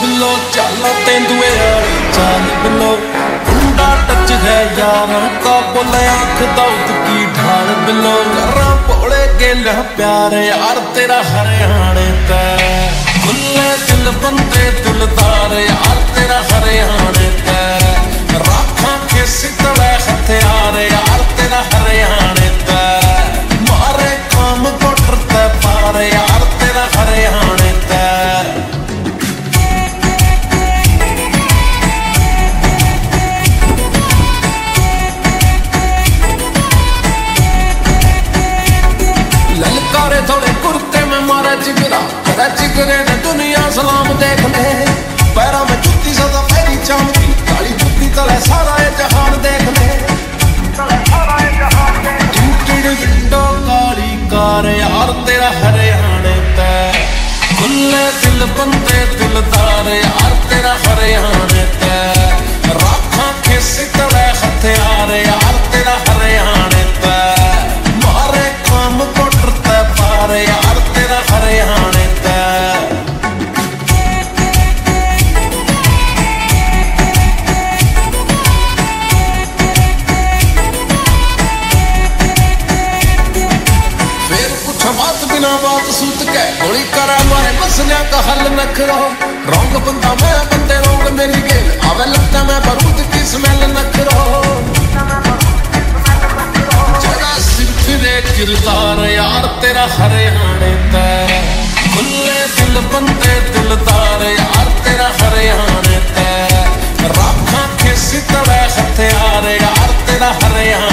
ਪੈ ਕਾਲ ਬਿੱਲੋ, ਚੱਲ ਤੈਂਦੂਏ ਯਾਰ ਚੱਲ ਬਿੱਲੋ। ਕੁੰਡਾ ਟੱਚ ਹੈ ਯਾਰ ਕਾ ਬੋਲੇ ਅੱਖ ਦੌਤ ਕੀ ਢਾਲ ਬਿੱਲੋ। ਕਰਾਂ ਭੋਲੇ ਗੇਲਾ, ਪਿਆਰ ਯਾਰ ਤੇਰਾ ਹਰਿਆਣੇ ਤੇ। ਖੁੱਲੇ ਦਿਲ ਬੰਦੇ ਦਿਲਦਾਰ ਯਾਰ ਤੇਰਾ ਹਰਿਆਣੇ ਤੇ। ਰਾਖਾਂ ਕੇ ਸਿੱਤਲੇ ਹਥਿਆਰ ਯਾਰ ਤੇਰਾ ਹਰਿਆਣੇ ਤੇ। ਮਾਰੇ ਕੰਮ ਕੋਟਰ ਤੇ ਪਾਰ ਯਾਰ ਕਦਾ ਜਿਗਰੇ ਨੇ ਦੁਨੀਆ ਸਲਾਮ ਦੇਖ ਲੈ ਪੈਰਾਂ ਵਿੱਚ ਜੁੱਤੀ ਸਦਾ ਫੈਰੀ ਚਮਕੀ ਕਾਲੀ ਜੁੱਤੀ ਤਲੇ ਸਾਰਾ ਇਹ ਜਹਾਨ ਦੇਖ ਲੈ ਟਿੰਟਿੜ ਵਿੰਡੋ ਕਾਲੀ ਕਾਰ, ਯਾਰ ਤੇਰਾ ਹਰਿਆਣੇ ਤੇ। ਖੁੱਲੇ ਦਿਲ ਬੰਦੇ ਦਿਲਦਾਰ, ਯਾਰ ਤੇਰਾ ਹਰਿਆਣੇ ਬਿਨਾ ਬਾਤ ਸੂਤ ਕੈ ਗੋਲੀ ਕਰਾਂ ਮਾਰੇ ਬਸਨਿਆ ਕਾ ਹੱਲ ਨਖਰੋ ਰੌਂਗ ਬੰਦਾ ਮੈਂ, ਬੰਦੇ ਰੌਂਗ ਮੇਰੀ ਗੇਲ। ਆਵੇ ਲੱਗਦਾ ਮੈਂ ਬਰੂਦ ਕੀ ਸਮੈਲ ਨਖਰੋ ਜਗਾ ਸਿਰਫ ਦੇ ਕਿਰਦਾਰ ਯਾਰ, ਤੇਰਾ ਹਰਿਆਣੇ ਤੈ ਖੁੱਲੇ ਦਿਲ ਬੰਦੇ ਦਿਲਦਾਰ ਯਾਰ, ਤੇਰਾ ਹਰਿਆਣੇ ਤੈ ਰੱਖਾਂ ਕਿਸੇ ਤਰ੍ਹਾਂ ਹਥਿਆਰ ਯਾਰ, ਤੇਰਾ ਹਰਿਆਣੇ